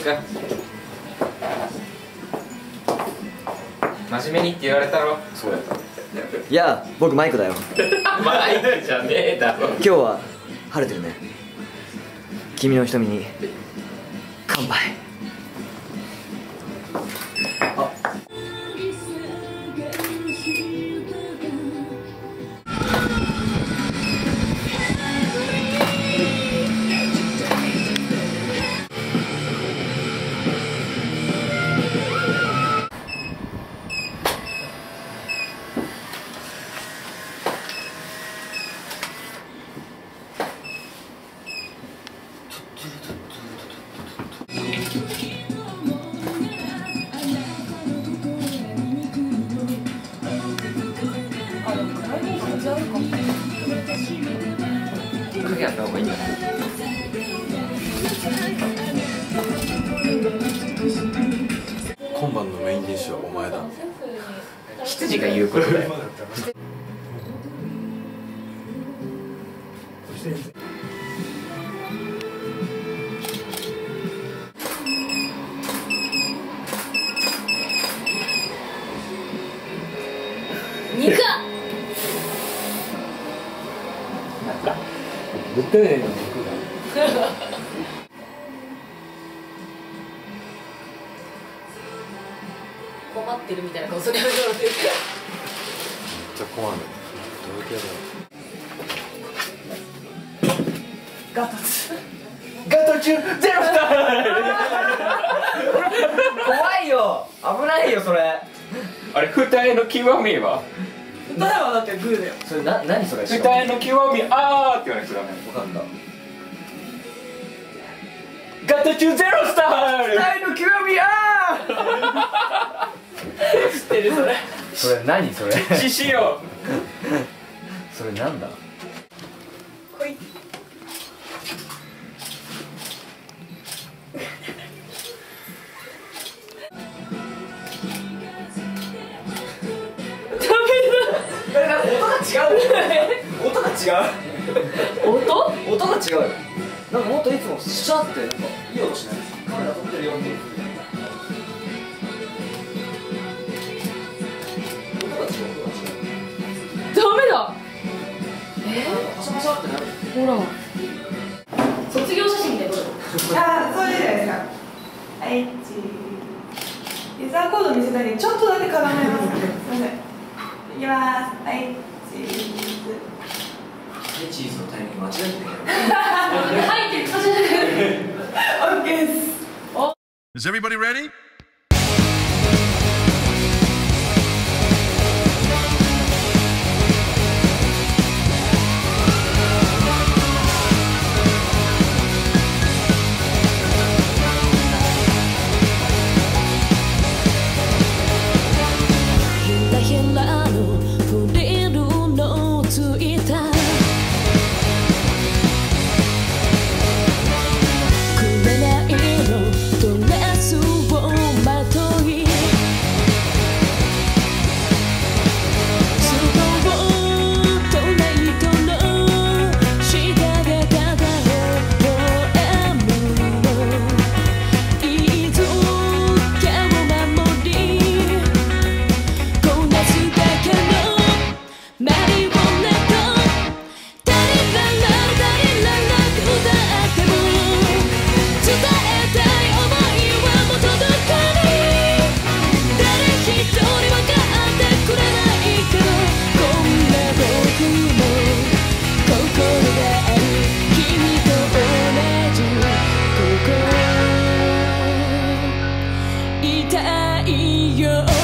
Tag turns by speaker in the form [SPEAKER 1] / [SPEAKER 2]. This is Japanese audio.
[SPEAKER 1] 君真面目にって言われたろ。
[SPEAKER 2] そうやった。
[SPEAKER 3] いや僕マイクだよ。
[SPEAKER 1] マイクじゃねえだろ。
[SPEAKER 3] 今日は晴れてるね。君の瞳に乾杯
[SPEAKER 1] 影あった方がいいんじゃない
[SPEAKER 2] 今晩のメインディッシュはお前だ。
[SPEAKER 1] 羊が言うことだよ
[SPEAKER 3] ぶっといね
[SPEAKER 4] 困ってるみたいな顔するやめてもらって
[SPEAKER 2] めっちゃ困る。
[SPEAKER 3] ガトツガトチュゼロスター怖いよ。危ないよそれ。
[SPEAKER 1] あれ二重の極みは？
[SPEAKER 3] 二重はだってグーだよ。それな何それ？
[SPEAKER 1] 二重の極みあーって言わないとダメ
[SPEAKER 3] わかんだ
[SPEAKER 1] ガトチュゼロスター
[SPEAKER 3] 二重の極みあ
[SPEAKER 4] 知ってるそれ。
[SPEAKER 3] ーそれ何それ。
[SPEAKER 1] 獅子よ
[SPEAKER 3] それなんだ？
[SPEAKER 4] こい
[SPEAKER 3] だから音が違う音が違う
[SPEAKER 4] 音
[SPEAKER 3] 音が違うよなんかもっといつもシャーってなんかいい音しないカメラ撮ってるよって音が違う音が違う
[SPEAKER 4] ダメだえ
[SPEAKER 3] パシャパシャってなる
[SPEAKER 4] ほら卒業写真みたいなこと
[SPEAKER 5] あ、そういうじゃないですか？はい、チーズ。ユーザーコード見せたいんで、ちょっとだけかがめます、ね。すみません。いきます。はい、チーズ。
[SPEAKER 3] チーズのタイミング間違えてる
[SPEAKER 4] 入ってる写真じゃない
[SPEAKER 5] オッケーです。
[SPEAKER 6] Is everybody ready?
[SPEAKER 7] 「心」痛いよ